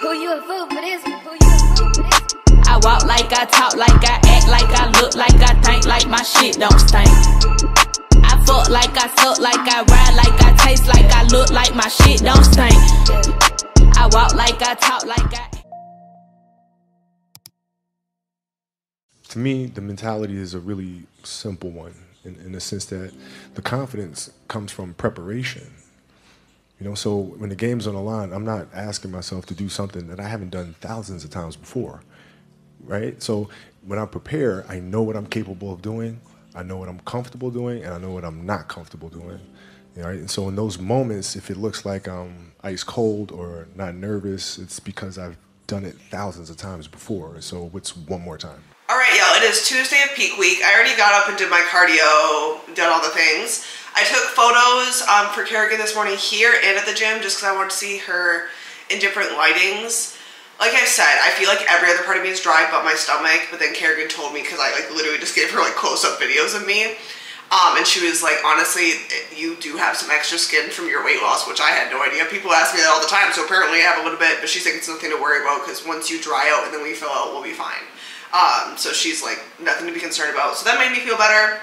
Who you a fool for this? Who you a fool for this? I walk like I talk like I act like I look like I think like my shit don't stink. I fuck like I suck like I ride like I taste like I look like my shit don't stink. I walk like I talk like I. To me, the mentality is a really simple one in, in the sense that the confidence comes from preparation. You know, so when the game's on the line, I'm not asking myself to do something that I haven't done thousands of times before, right? So when I prepare, I know what I'm capable of doing, I know what I'm comfortable doing, and I know what I'm not comfortable doing. You know, right? And so in those moments, if it looks like I'm ice cold or not nervous, it's because I've done it thousands of times before. So what's one more time? All right, y'all, it is Tuesday of peak week. I already got up and did my cardio, done all the things. I took photos um, for Kerrigan this morning here and at the gym just because I wanted to see her in different lightings. Like I said, I feel like every other part of me is dry but my stomach, but then Kerrigan told me because I like literally just gave her like close-up videos of me. Um, and she was like, honestly, you do have some extra skin from your weight loss, which I had no idea. People ask me that all the time, so apparently I have a little bit, but she's like, it's nothing to worry about because once you dry out and then we fill out, we'll be fine. Um, so she's like, nothing to be concerned about. So that made me feel better.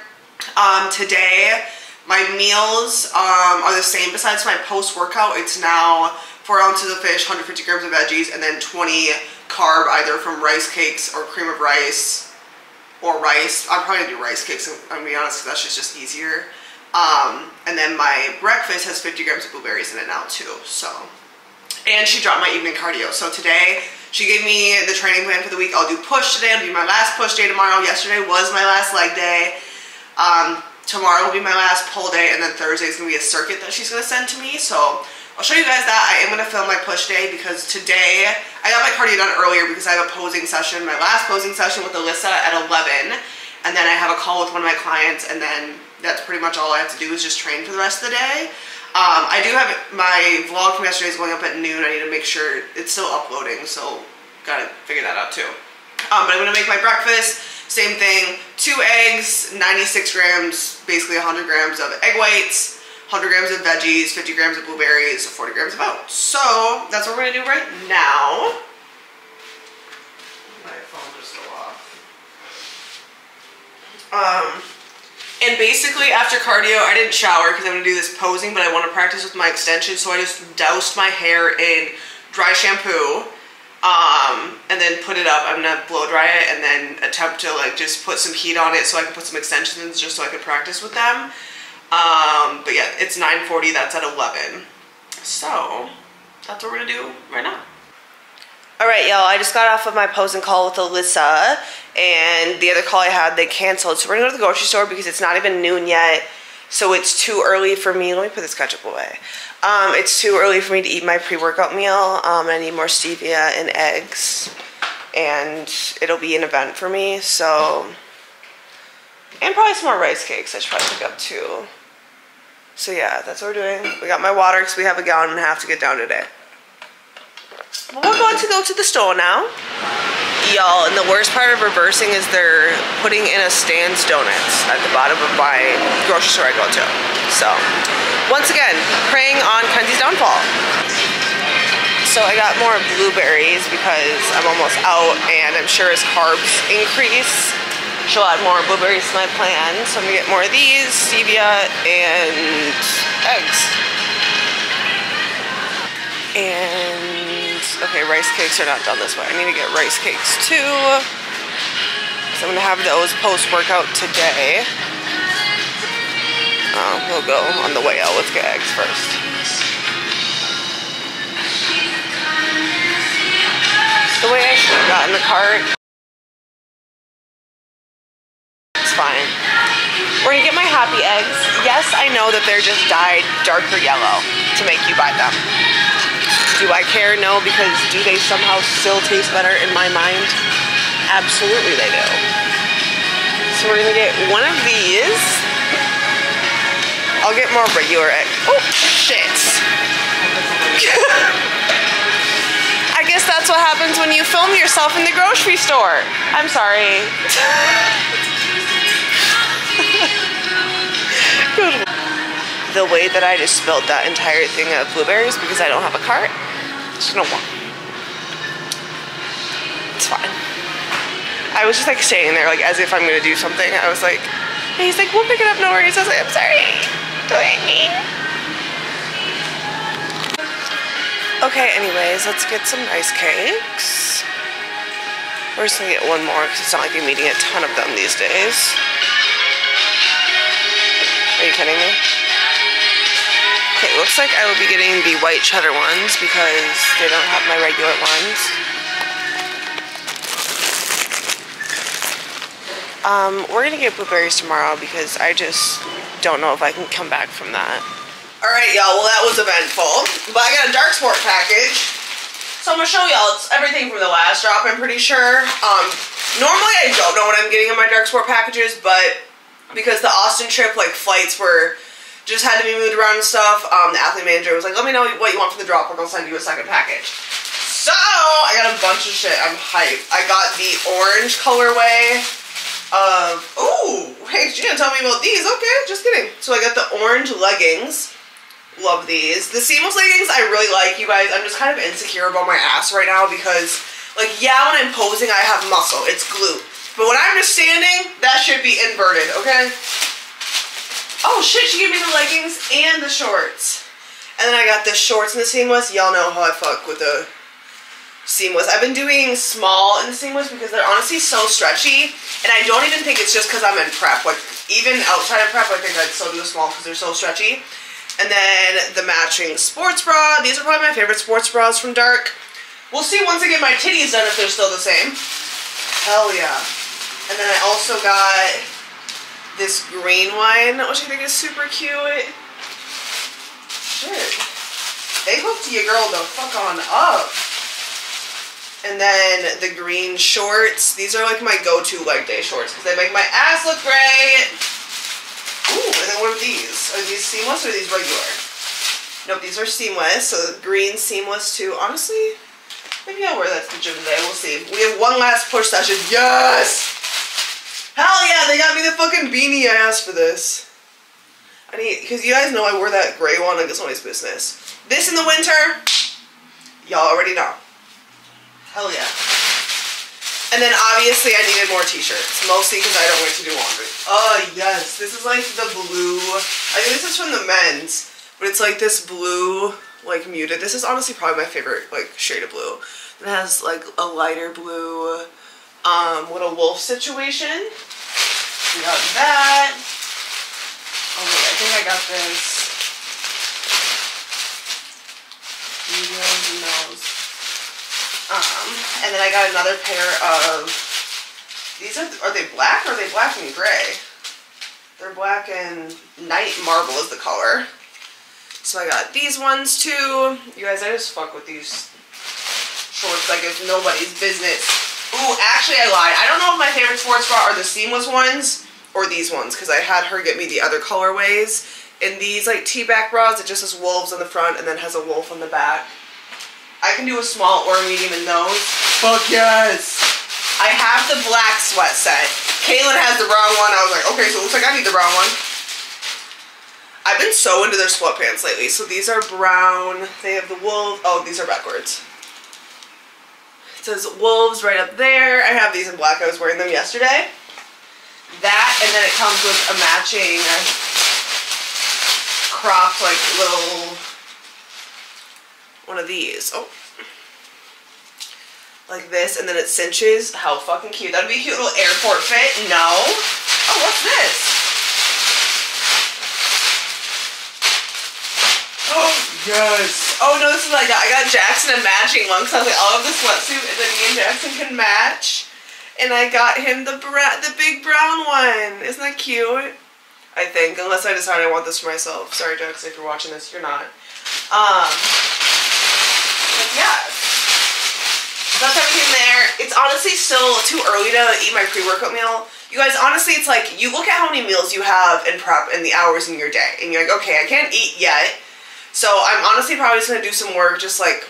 Um, today, my meals um, are the same besides my post-workout. It's now 4 ounces of fish, 150 grams of veggies, and then 20 carb either from rice cakes or cream of rice or rice. I'm probably gonna do rice cakes, I'm gonna be honest, that's just, just easier. Um, and then my breakfast has 50 grams of blueberries in it now too, so. And she dropped my evening cardio. So today, she gave me the training plan for the week. I'll do push today, it'll be my last push day tomorrow. Yesterday was my last leg day. Um, tomorrow will be my last pull day and then Thursday is going to be a circuit that she's going to send to me. So I'll show you guys that. I am going to film my push day because today I got my cardio done earlier because I have a posing session, my last posing session with Alyssa at 11 and then I have a call with one of my clients and then that's pretty much all I have to do is just train for the rest of the day. Um, I do have my vlog from yesterday is going up at noon. I need to make sure it's still uploading, so gotta figure that out too. Um, but I'm gonna make my breakfast same thing, two eggs, 96 grams, basically 100 grams of egg whites, 100 grams of veggies, 50 grams of blueberries, 40 grams of oats. So that's what we're gonna do right now. My phone just go off. Um, and basically after cardio, I didn't shower because I'm gonna do this posing, but I wanna practice with my extensions, so I just doused my hair in dry shampoo um, and then put it up. I'm gonna blow dry it and then attempt to like just put some heat on it so I can put some extensions just so I can practice with them. Um, but yeah, it's 9.40, that's at 11. So, that's what we're gonna do right now. All right, y'all, I just got off of my posing call with Alyssa and the other call I had, they canceled. So we're gonna go to the grocery store because it's not even noon yet. So it's too early for me. Let me put this ketchup away. Um, it's too early for me to eat my pre-workout meal. Um, I need more stevia and eggs. And it'll be an event for me, so... And probably some more rice cakes I should probably pick up too. So yeah, that's what we're doing. We got my water because we have a gallon and a half to get down today. Well, we're going to go to the store now. Y'all, and the worst part of reversing is they're putting in a Stan's Donuts at the bottom of my grocery store I go to. So, once again, preying on Kenzie's downfall. So I got more blueberries because I'm almost out and I'm sure as carbs increase, she'll add more blueberries to my plan. So I'm gonna get more of these, stevia, and eggs. And, okay, rice cakes are not done this way. I need to get rice cakes too. So I'm gonna have those post-workout today. Uh, we'll go on the way out. Let's get eggs first. The way I should have gotten the cart. It's fine. We're gonna get my happy eggs. Yes, I know that they're just dyed darker yellow to make you buy them. Do I care? No, because do they somehow still taste better in my mind? Absolutely they do. So we're gonna get one of these. I'll get more regular egg. Oh, shit. I guess that's what happens when you film yourself in the grocery store. I'm sorry. the way that I just spilled that entire thing of blueberries because I don't have a cart. Just gonna walk. it's fine. I was just like staying there, like as if I'm gonna do something. I was like, and he's like, we'll pick it up, no worries. I was like, I'm sorry. Doing me. Okay, anyways, let's get some nice cakes. We're just gonna get one more because it's not like I'm eating a ton of them these days. Are you kidding me? Okay, looks like I will be getting the white cheddar ones because they don't have my regular ones. Um, we're gonna get blueberries tomorrow because I just don't know if I can come back from that. Alright, y'all, well that was eventful. But I got a Darc Sport package. So I'm gonna show y'all, it's everything from the last drop, I'm pretty sure. Um, normally I don't know what I'm getting in my Darc Sport packages, but because the Austin trip, like flights were, just had to be moved around and stuff, um, the athlete manager was like, let me know what you want for the drop, we're gonna send you a second package. So, I got a bunch of shit, I'm hyped. I got the orange colorway, of, oh, hey, she didn't tell me about these. Okay, just kidding. So I got the orange leggings. Love these. The seamless leggings I really like, you guys. I'm just kind of insecure about my ass right now because, like, yeah, when I'm posing, I have muscle. It's glute. But when I'm just standing, that should be inverted, okay? Oh, shit, she gave me the leggings and the shorts. And then I got the shorts and the seamless. Y'all know how I fuck with the seamless. I've been doing small in the seamless because they're honestly so stretchy. And I don't even think it's just because I'm in prep. Like, even outside of prep, I think I'd still do a small because they're so stretchy. And then the matching sports bra. These are probably my favorite sports bras from Darc. We'll see once I get my titties done if they're still the same. Hell yeah. And then I also got this green one, which I think is super cute. Shit. They hooked your girl the fuck on up. And then the green shorts. These are like my go-to leg day shorts because they make my ass look great. Ooh, and then what are these? Are these seamless or are these regular? Nope, these are seamless. So green seamless too. Honestly, maybe I'll wear that to the gym today. We'll see. We have one last push session. Yes! Hell yeah, they got me the fucking beanie I asked for this. I need, because you guys know I wore that gray one like it's nobody's business. This in the winter, y'all already know. Hell yeah. And then obviously I needed more t-shirts, mostly because I don't like to do laundry. Oh yes, this is like the blue, I think this is from the men's, but it's like this blue, like muted. This is honestly probably my favorite like shade of blue. It has like a lighter blue, um, a wolf situation. We got that. Oh wait, I think I got this. Um, and then I got another pair of, these are, are they black or are they black and gray? They're black and night marble is the color. So I got these ones too. You guys, I just fuck with these shorts like it's nobody's business. Ooh, actually I lied. I don't know if my favorite sports bra are the seamless ones or these ones because I had her get me the other colorways. And these like T-back bras, it just has wolves on the front and then has a wolf on the back. I can do a small or a medium in those. Fuck yes! I have the black sweat set. Kaylin has the brown one. I was like, okay, so it looks like I need the brown one. I've been so into their sweatpants lately. So these are brown. They have the wolf. Oh, these are backwards. It says wolves right up there. I have these in black. I was wearing them yesterday. That, and then it comes with a matching cropped, like, little one of these. Oh. Like this, and then it cinches. How fucking cute. That'd be a cute little airport fit. No. Oh, what's this? Oh, yes. Oh, no, this is like, I got Jackson a matching one, because I was like, I'll have the sweatsuit, and then me and Jackson can match. And I got him the bra the big brown one. Isn't that cute? I think, unless I decide I want this for myself. Sorry, Jackson, if you're watching this, you're not. Um, but yeah. That's everything there. It's honestly still too early to eat my pre-workout meal. You guys, honestly, it's like, you look at how many meals you have in prep and the hours in your day. And you're like, okay, I can't eat yet. So I'm honestly probably just going to do some work, just like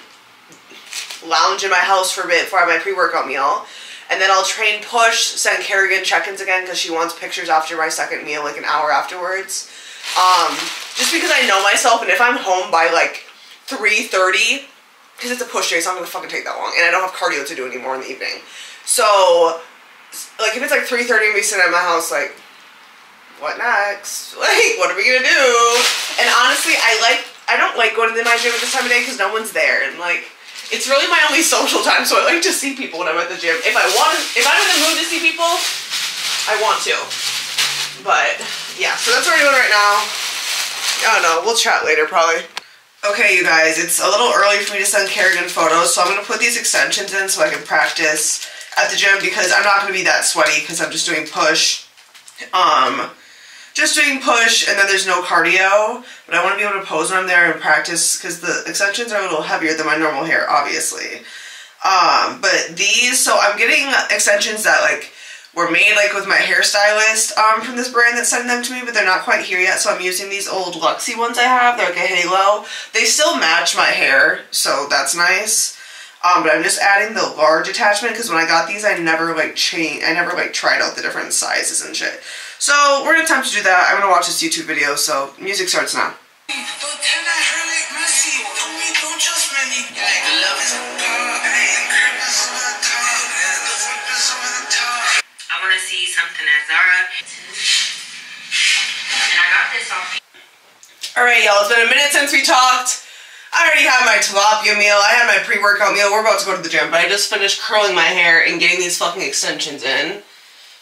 lounge in my house for a bit before I have my pre-workout meal. And then I'll train push, send Kerrigan check-ins again because she wants pictures after my second meal, like an hour afterwards. Um, just because I know myself and if I'm home by like 3.30, because it's a push day, so I'm gonna fucking take that long, and I don't have cardio to do anymore in the evening. So, like, if it's like 3:30 and we sitting at my house, like, what next? Like, what are we gonna do? And honestly, I like, I don't like going to the, my gym at this time of day because no one's there, and like, it's really my only social time. So I like to see people when I'm at the gym. If I want, if I'm in the mood to see people, I want to. But yeah, so that's what we're doing right now. I don't know. We'll chat later probably. Okay, you guys, it's a little early for me to send Kerrigan photos, so I'm going to put these extensions in so I can practice at the gym because I'm not going to be that sweaty because I'm just doing push. Um, just doing push and then there's no cardio, but I want to be able to pose when I'm there and practice because the extensions are a little heavier than my normal hair, obviously. Um, but these, so I'm getting extensions that like were made like with my hairstylist um, from this brand that sent them to me, but they're not quite here yet. So I'm using these old Luxy ones I have. They're like a halo. They still match my hair, so that's nice. Um, but I'm just adding the large attachment because when I got these, I never like changed. I never like tried out the different sizes and shit. So we're gonna have time to do that. I'm gonna watch this YouTube video. So music starts now. Alright, y'all, it's been a minute since we talked. I already had my tilapia meal. I had my pre-workout meal. We're about to go to the gym, but I just finished curling my hair and getting these fucking extensions in.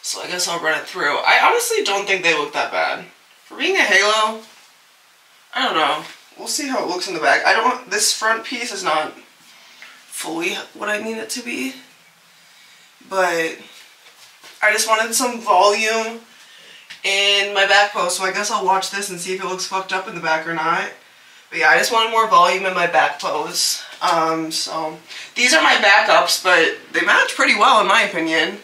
So I guess I'll run it through. I honestly don't think they look that bad. For being a halo, I don't know. We'll see how it looks in the back. I don't, this front piece is not fully what I need it to be. But I just wanted some volume in my back post, so I guess I'll watch this and see if it looks fucked up in the back or not. But yeah, I just wanted more volume in my back pose. Um, so these are my backups, but they match pretty well in my opinion.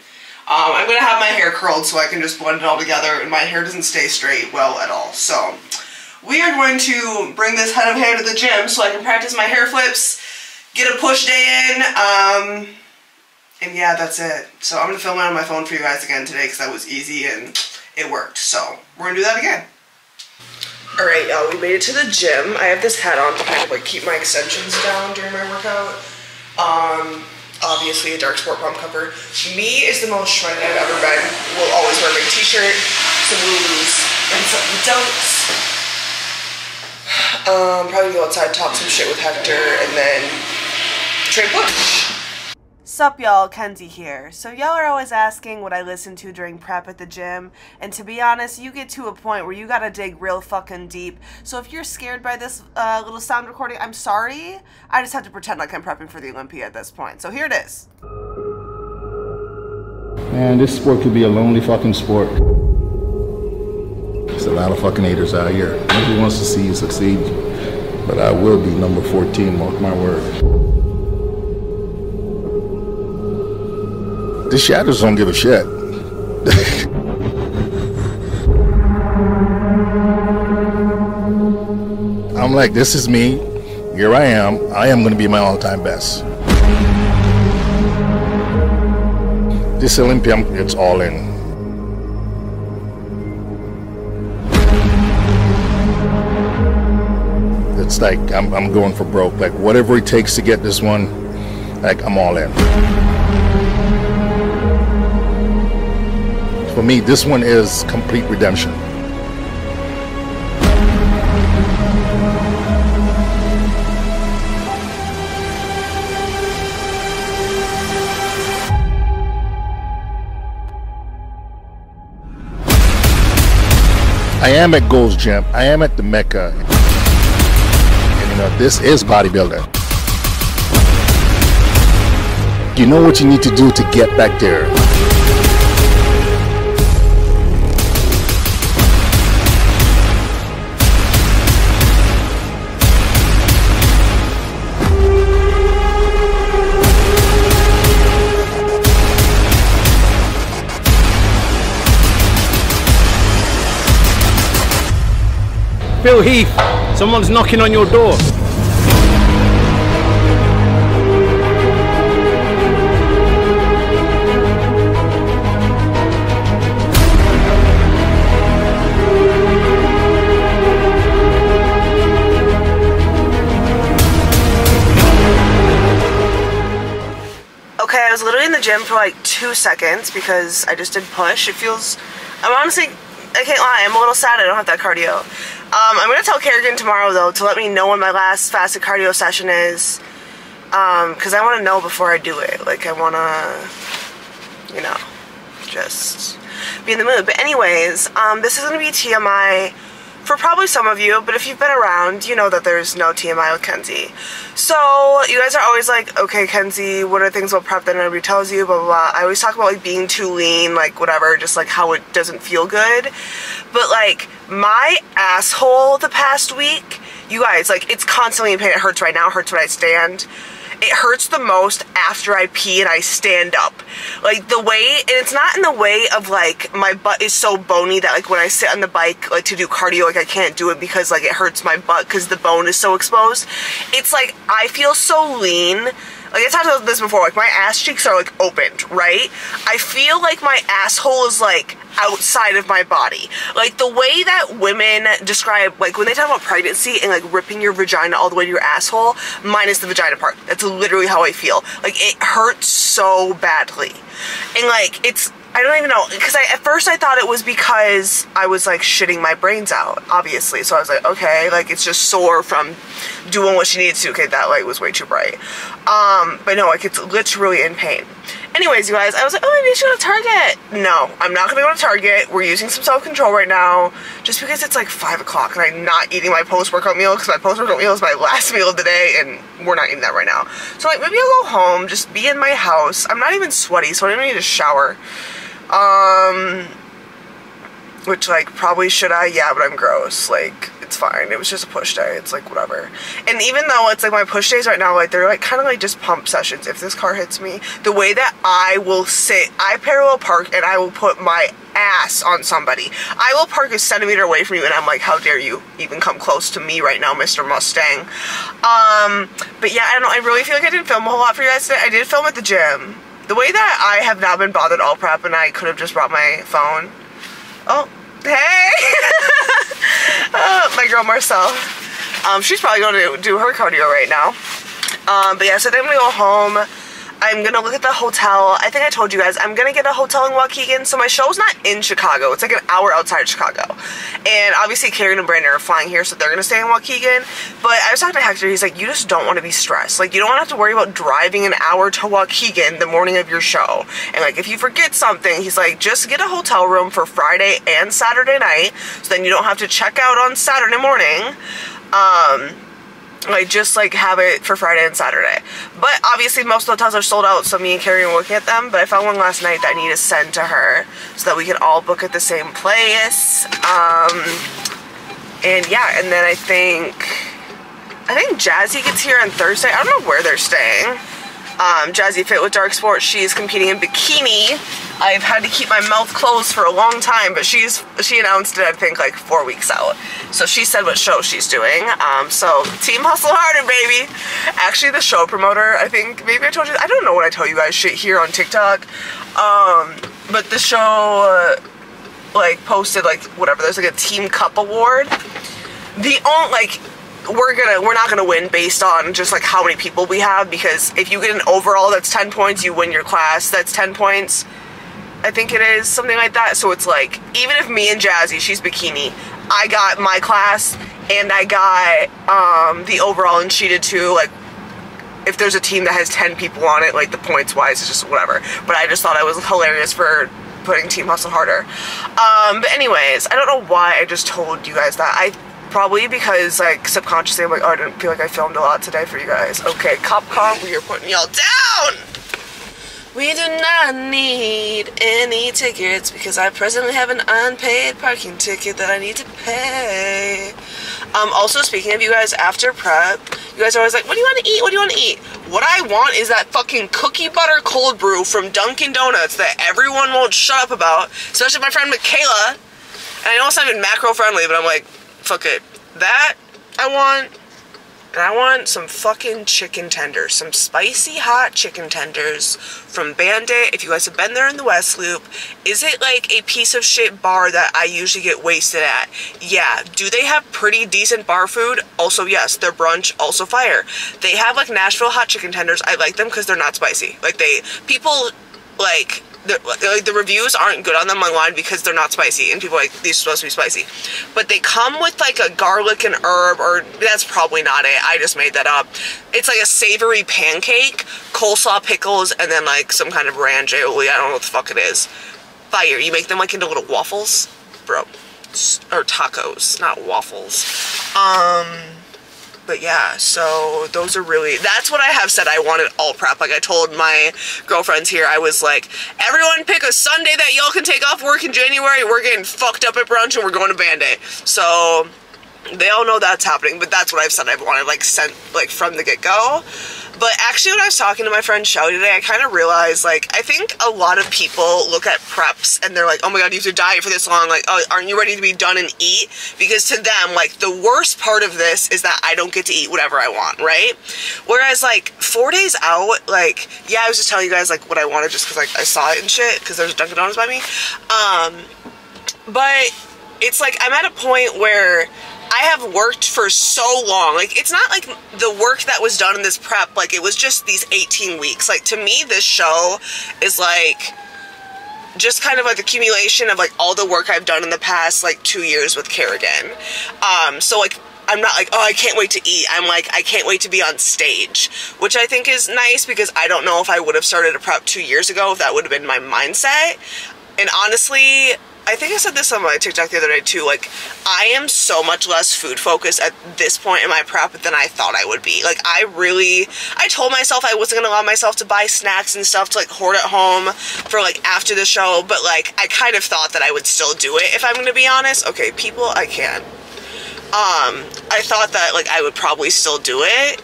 Um, I'm going to have my hair curled so I can just blend it all together and my hair doesn't stay straight well at all. So we are going to bring this head of hair to the gym so I can practice my hair flips, get a push day in, um, and yeah, that's it. So I'm going to film it on my phone for you guys again today because that was easy and it worked. So we're gonna do that again. All right, y'all, we made it to the gym. I have this hat on to kind of like keep my extensions down during my workout. Um, obviously a Darc Sport pump cover. Me is the most shredded I've ever been. Will always wear my t-shirt, some Lulus, and some dunks. Um, probably go outside, talk some shit with Hector, and then train push. Sup y'all, Kenzie here. So y'all are always asking what I listen to during prep at the gym, and to be honest, you get to a point where you gotta dig real fucking deep. So if you're scared by this uh, little sound recording, I'm sorry. I just have to pretend like I'm prepping for the Olympia at this point. So here it is. Man, this sport could be a lonely fucking sport. There's a lot of fucking haters out here. Nobody wants to see you succeed, but I will be number 14, mark my word. The shadows don't give a shit. I'm like, this is me. Here I am. I am going to be my all-time best. This Olympia, it's all in. It's like I'm, I'm going for broke. Like whatever it takes to get this one, like I'm all in. For me, this one is complete redemption. I am at Gold's Gym. I am at the Mecca. And you know, this is bodybuilding. You know what you need to do to get back there. Phil Heath, someone's knocking on your door. Okay, I was literally in the gym for like two seconds because I just did push. It feels, I'm honestly, I can't lie, I'm a little sad I don't have that cardio. Um, I'm gonna tell Kerrigan tomorrow though to let me know when my last fasted cardio session is. Um, cause I wanna know before I do it. Like I wanna, you know, just be in the mood. But anyways, um, this is gonna be TMI for probably some of you, but if you've been around, you know that there's no TMI with Kenzie. So you guys are always like, okay, Kenzie, what are things about prep that nobody tells you, blah, blah, blah. I always talk about like being too lean, like whatever, just like how it doesn't feel good. But like my asshole the past week, you guys, like it's constantly in pain. It hurts right now, hurts when I stand it hurts the most after I pee and I stand up. Like the way, and it's not in the way of like my butt is so bony that like when I sit on the bike like to do cardio, like I can't do it because like it hurts my butt because the bone is so exposed. It's like I feel so lean. Like I talked about this before, like my ass cheeks are like opened, right? I feel like my asshole is like outside of my body. Like the way that women describe, like when they talk about pregnancy and like ripping your vagina all the way to your asshole, minus the vagina part. That's literally how I feel. Like it hurts so badly. And like it's I don't even know because I at first I thought it was because I was like shitting my brains out, obviously. So I was like, okay, like it's just sore from doing what she needs to. Okay, that light was way too bright. Um, but no, like it's literally in pain. Anyways, you guys, I was like, oh, maybe I should go to Target. No, I'm not gonna go to Target. We're using some self-control right now, just because it's like five o'clock and I'm not eating my post-workout meal because my post-workout meal is my last meal of the day, and we're not eating that right now. So like, maybe I'll go home, just be in my house. I'm not even sweaty, so I don't even need a shower. Um, which like probably should I? Yeah, but I'm gross. Like it's fine. It was just a push day. It's like whatever. And even though it's like my push days right now, like they're like kind of like just pump sessions. If this car hits me, the way that I will sit, I parallel park and I will put my ass on somebody. I will park a centimeter away from you and I'm like, how dare you even come close to me right now, Mr. Mustang. Um, but yeah, I don't know. I really feel like I didn't film a whole lot for you guys today. I did film at the gym. The way that I have not been bothered all prep and I could have just brought my phone. Oh, hey! uh, my girl Marcel. Um, she's probably going to do her cardio right now. Um, but yeah, so then we go home. I'm gonna look at the hotel. I think I told you guys, I'm gonna get a hotel in Waukegan. So my show's not in Chicago. It's like an hour outside of Chicago. And obviously Karen and Brandon are flying here, so they're gonna stay in Waukegan. But I was talking to Hector, he's like, you just don't wanna be stressed. Like, you don't wanna have to worry about driving an hour to Waukegan the morning of your show. And like, if you forget something, he's like, just get a hotel room for Friday and Saturday night, so then you don't have to check out on Saturday morning. Um, like just like have it for Friday and Saturday. But obviously most hotels are sold out, so me and Carrie are looking at them. But I found one last night that I need to send to her so that we can all book at the same place. Um, and yeah, and then I think I think Jazzy gets here on Thursday. I don't know where they're staying. Um, Jazzy Fit with Darc Sports. She's competing in bikini. I've had to keep my mouth closed for a long time, but she's she announced it I think like four weeks out. So she said what show she's doing. Um, so Team Hustle Harder, baby. Actually, the show promoter. I think maybe I told you. I don't know what I tell you guys shit here on TikTok. Um, but the show uh, like posted like whatever. There's like a Team Cup award. The only like we're gonna we're not gonna win based on just like how many people we have because if you get an overall that's 10 points you win your class that's 10 points i think it is something like that. So it's like even if me and jazzy she's bikini i got my class and i got um the overall and she did too like if there's a team that has 10 people on it like the points wise is just whatever. But i just thought it was hilarious for putting team hustle harder. Um but anyways i don't know why i just told you guys that. I Probably because, like, subconsciously I'm like, oh, I don't feel like I filmed a lot today for you guys. Okay, cop car, we are putting y'all down! We do not need any tickets because I presently have an unpaid parking ticket that I need to pay. Um, also, speaking of you guys, after prep, you guys are always like, what do you want to eat? What do you want to eat? What I want is that fucking cookie butter cold brew from Dunkin' Donuts that everyone won't shut up about, especially my friend Michaela. And I know it's not even macro friendly, but I'm like, fuck it. That I want, and I want some fucking chicken tenders, some spicy hot chicken tenders from Bandit. If you guys have been there in the West Loop, is it like a piece of shit bar that I usually get wasted at? Yeah. Do they have pretty decent bar food? Also, yes. Their brunch, also fire. They have like Nashville hot chicken tenders. I like them because they're not spicy. Like they, people like the, like the reviews aren't good on them online because they're not spicy and people are like these are supposed to be spicy. But they come with like a garlic and herb or that's probably not it. I just made that up. It's like a savory pancake coleslaw pickles and then like some kind of ranch aioli i don't know what the fuck it is. Fire. You make them like into little waffles? Bro. Or tacos not waffles. Um but yeah, so those are really, that's what I have said I wanted all prep. Like I told my girlfriends here, I was like, everyone pick a Sunday that y'all can take off work in January. We're getting fucked up at brunch and we're going to Bandit. So they all know that's happening, but that's what I've said I've wanted, like, sent, like, from the get-go. But actually, when I was talking to my friend Shelly today, I kind of realized, like, I think a lot of people look at preps and they're like, oh my god, you have to diet for this long. Like, oh, aren't you ready to be done and eat? Because to them, like, the worst part of this is that I don't get to eat whatever I want, right? Whereas, like, four days out, like, yeah, I was just telling you guys, like, what I wanted just because, like, I saw it and shit, because there's Dunkin' Donuts by me. Um, but it's like, I'm at a point where I have worked for so long. Like, it's not like the work that was done in this prep, like, it was just these 18 weeks. Like, to me, this show is like just kind of like accumulation of like all the work I've done in the past like two years with Kerrigan. Um, so like I'm not like, oh, I can't wait to eat. I'm like, I can't wait to be on stage, which I think is nice because I don't know if I would have started a prep two years ago if that would have been my mindset. And honestly, I think I said this on my TikTok the other day too. Like, I am so much less food focused at this point in my prep than I thought I would be. Like, I really, I told myself I wasn't gonna allow myself to buy snacks and stuff to like hoard at home for like after the show, but like, I kind of thought that I would still do it if I'm gonna be honest. Okay, people, I can't. Um, I thought that like I would probably still do it,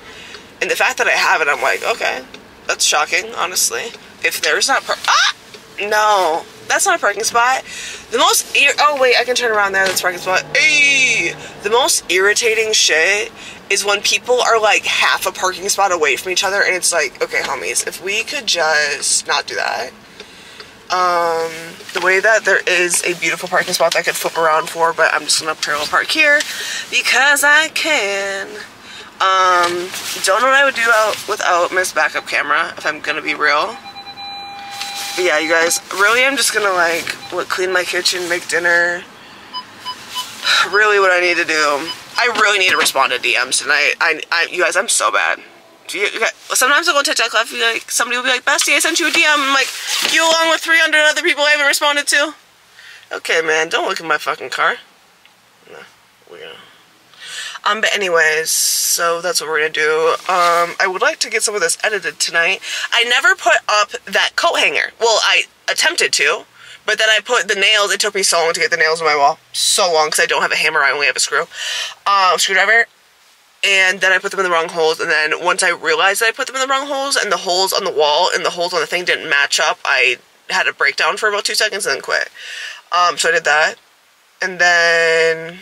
and the fact that I haven't, I'm like, okay, that's shocking, honestly. If there's not, ah, no, that's not a parking spot. The most oh wait, I can turn around there. That's parking spot. Hey, the most irritating shit is when people are like half a parking spot away from each other, and it's like, okay, homies, if we could just not do that. Um, the way that there is a beautiful parking spot that I could flip around for, but I'm just gonna parallel park here because I can. Um, don't know what I would do out without Miss Backup Camera if I'm gonna be real. But yeah, you guys, really I'm just gonna like, what, clean my kitchen, make dinner. Really what I need to do. I really need to respond to DMs tonight. I, I, you guys, I'm so bad. You, okay, sometimes I'll go to TikTok live, like, somebody will be like, Bestie, I sent you a DM. I'm like, you along with 300 other people I haven't responded to? Okay, man, don't look at my fucking car. No, we're gonna... Um, but anyways, so that's what we're gonna do. Um, I would like to get some of this edited tonight. I never put up that coat hanger. Well, I attempted to, but then I put the nails. It took me so long to get the nails on my wall. So long, because I don't have a hammer, I only have a screw. Um, screwdriver. And then I put them in the wrong holes, and then once I realized that I put them in the wrong holes, and the holes on the wall and the holes on the thing didn't match up, I had a breakdown for about two seconds and then quit. Um, so I did that. And then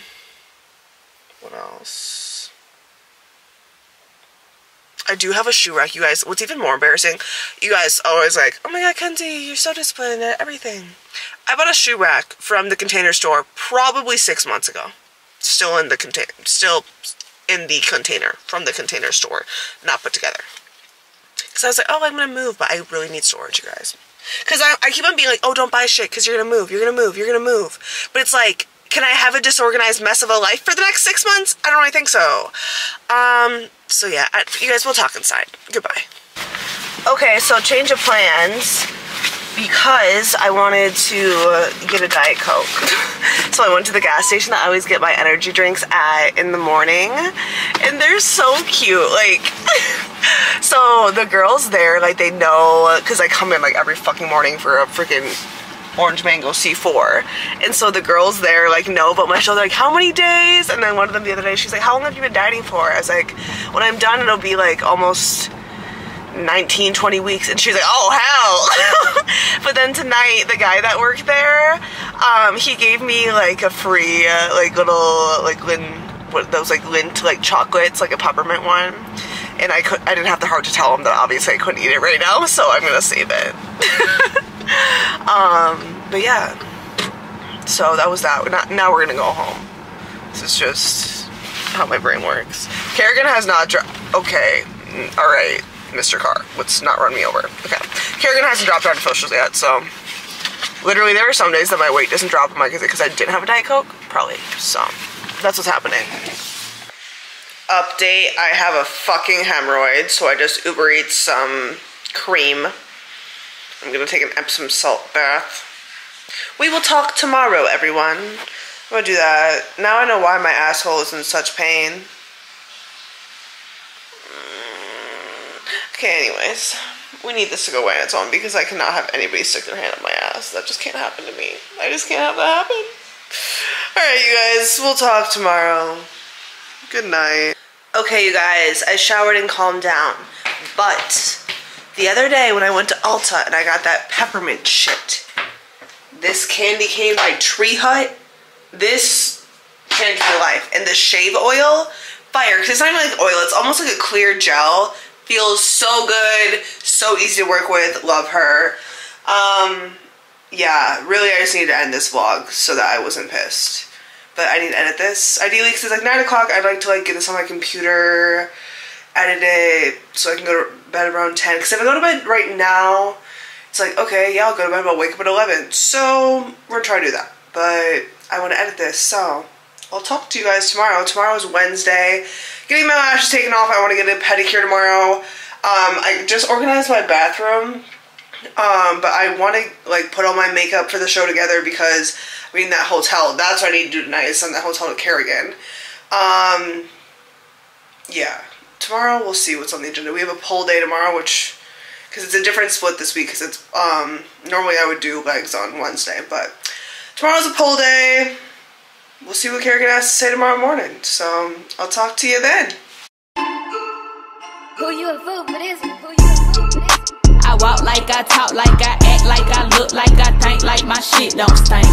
what else? I do have a shoe rack, you guys. What's even more embarrassing, you guys always like, oh my god, Kenzie, you're so disciplined at everything. I bought a shoe rack from the container store probably six months ago. Still in the container, still in the container from the container store, not put together. Because I was like, oh, I'm gonna move, but I really need storage, you guys. Because I, I keep on being like, oh, don't buy shit because you're gonna move, you're gonna move, you're gonna move. But it's like, can I have a disorganized mess of a life for the next six months? I don't really think so. Um, so yeah, I, you guys will talk inside. Goodbye. Okay, so change of plans because I wanted to get a Diet Coke. so I went to the gas station that I always get my energy drinks at in the morning. And they're so cute. Like, so the girls there, like they know, because I come in like every fucking morning for a freaking orange mango C4. And so the girls there like know about my show. They're like, how many days? And then one of them the other day, she's like, how long have you been dieting for? I was like, when I'm done, it'll be like almost 19, 20 weeks. And she's like, oh, hell. but then tonight, the guy that worked there, um, he gave me like a free, uh, like little, like Lynn what those like Lindt like chocolates, like a peppermint one. And I could I didn't have the heart to tell him that obviously I couldn't eat it right now, so I'm gonna save it. um, but yeah. So that was that. Now, now we're gonna go home. This is just how my brain works. Kerrigan has not dropped. Okay, mm, all right, Mr. Car, let's not run me over. Okay, Kerrigan hasn't dropped out of socials yet, so literally there are some days that my weight doesn't drop. Am I because I didn't have a diet coke? Probably some. That's what's happening. Update: I have a fucking hemorrhoid, so I just Uber Eats some cream. I'm gonna take an Epsom salt bath. We will talk tomorrow, everyone. I'm gonna do that. Now I know why my asshole is in such pain. Okay, anyways. We need this to go away on its own because I cannot have anybody stick their hand up my ass. That just can't happen to me. I just can't have that happen. Alright, you guys. We'll talk tomorrow. Good night. Okay, you guys. I showered and calmed down. But the other day when I went to Ulta and I got that peppermint shit, this candy cane by Tree Hut, this changed my life. And the shave oil, fire. Because it's not even like oil. It's almost like a clear gel. Feels so good. So easy to work with. Love her. Um, yeah, really I just need to end this vlog so that I wasn't pissed. But I need to edit this. Ideally, because it's like 9 o'clock, I'd like to like get this on my computer, edit it, so I can go to bed around 10. Because if I go to bed right now, it's like, okay, yeah, I'll go to bed, but I'll wake up at 11. So, we're gonna try to do that. But I want to edit this, so I'll talk to you guys tomorrow. Tomorrow is Wednesday. Getting my lashes taken off. I want to get a pedicure tomorrow. Um, I just organized my bathroom. Um, but I want to like put all my makeup for the show together because I mean that hotel. That's what I need to do tonight. Is send that hotel to Kerrigan. Um, yeah. Tomorrow we'll see what's on the agenda. We have a pull day tomorrow, which because it's a different split this week. Because it's um normally I would do legs on Wednesday, but tomorrow's a pull day. We'll see what Kerrigan has to say tomorrow morning. So I'll talk to you then. Who you a fool for this? Who you? I walk like I talk like I act like I look like I think like my shit don't stink.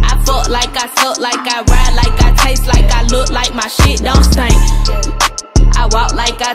I fuck like I suck like I ride like I taste like I look like my shit don't stink. Walk like I